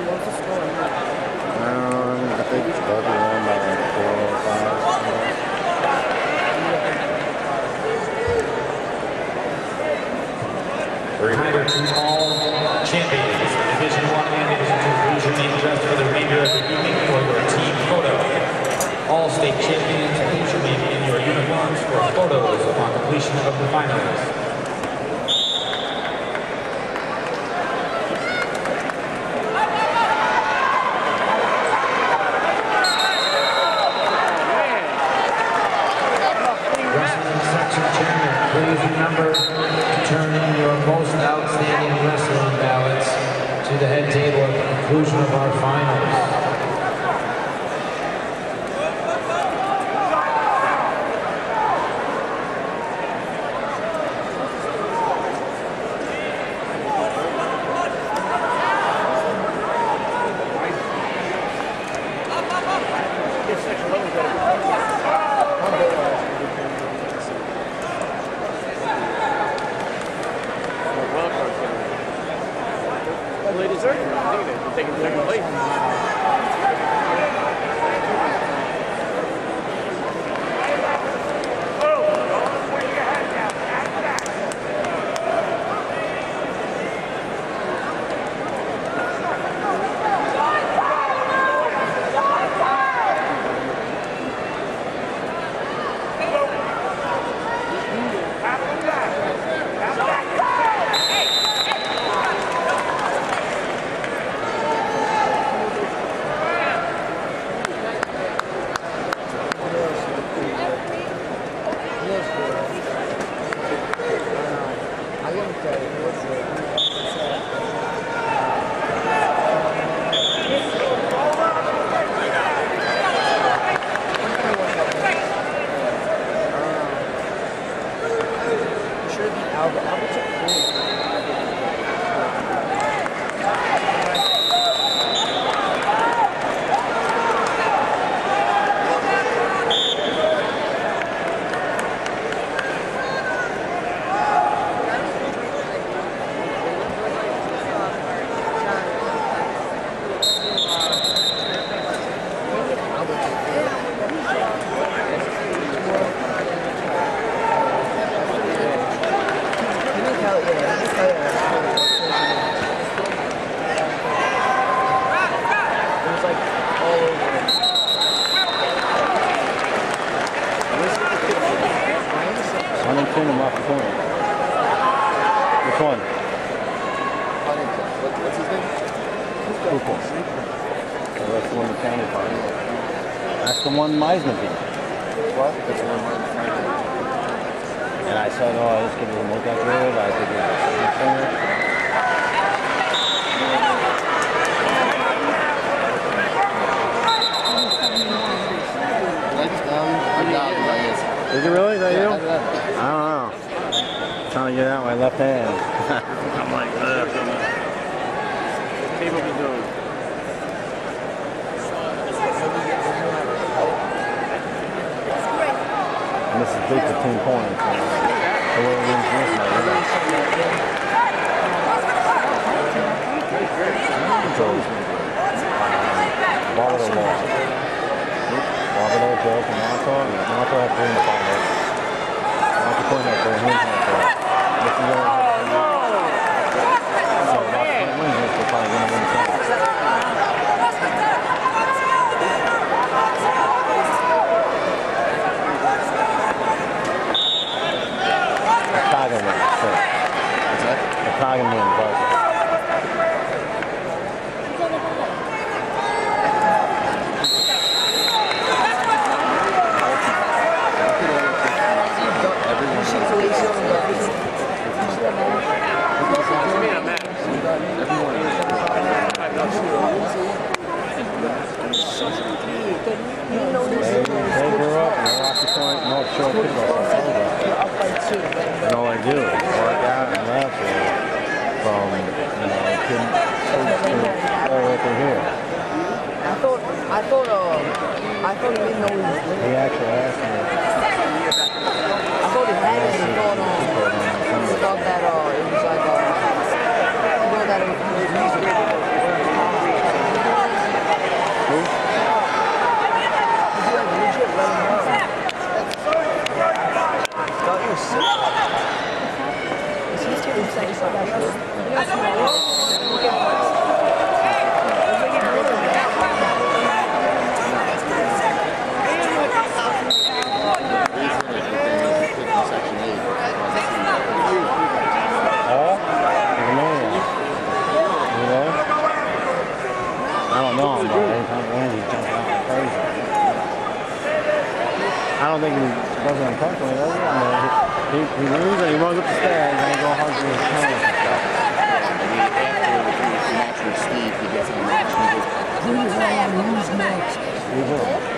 What's the score? Um, I think both of them by like four or five. something. Reminder to all champions, Division One and Division Two, please remain dressed for the remainder of the evening for your team photo. All state champions, please remain in your uniforms for photos upon completion of the finals. Conclusion of our finals. Well, they deserve it. I think they're taking second place. One and off the corner. Which one? What, what's his name? Cooper. So that's the one the county fined. That's the one Meisner beat. What? That's the one. And I said, oh, this kid doesn't look that good. I think he's a Is it really? Is that you? I don't to get out my left hand. I'm like, ugh. Table be doing. And this is big for 10 points. So what wins this night? So, Barbado lost. Barbado, Joe from Montauk. and Montauk had three in the finals. Montauk Point had three, Haynes had three. This is only- So, Montauk Point wins this, they're probably gonna win the semis. Chicago wins, so. What's that? Chicago wins, but. I mean, I'm mad. They, they grew up in Rocky Point, North Shore football. Up by two. And all I do is work out and wrestle from, you know, kid, all the way through here. I thought, I thought, uh, I thought he didn't know he was He actually asked me. I thought he had it. He thought, um, he thought that, uh, it was like, uh, you know that it was music. dumb, but anytime he wins, he's jumping out like crazy. I don't think he does it intentionally, does he? I mean, he, he, loses and he runs up the stairs and he goes hard to his helmet and stuff. Yeah, I mean, after the match with Steve, he gets the match and he goes, He will.